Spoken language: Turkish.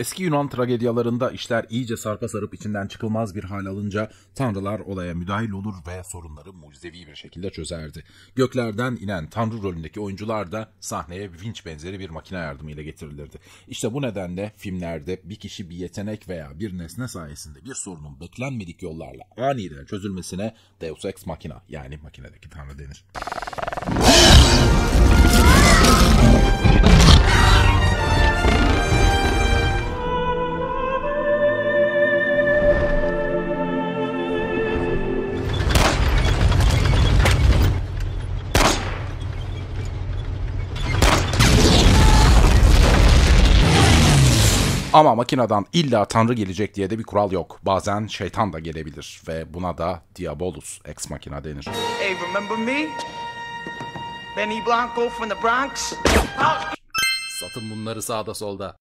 Eski Yunan tragedyalarında işler iyice sarpa sarıp içinden çıkılmaz bir hal alınca tanrılar olaya müdahil olur ve sorunları mucizevi bir şekilde çözerdi. Göklerden inen tanrı rolündeki oyuncular da sahneye vinç benzeri bir makine yardımıyla getirilirdi. İşte bu nedenle filmlerde bir kişi bir yetenek veya bir nesne sayesinde bir sorunun beklenmedik yollarla aniden çözülmesine Deus Ex Machina yani makinedeki tanrı denir. Ama makineden illa tanrı gelecek diye de bir kural yok. Bazen şeytan da gelebilir ve buna da Diabolus ex machina denir. Hey, remember me? Benny Blanco from the Bronx? Satın bunları sağda solda.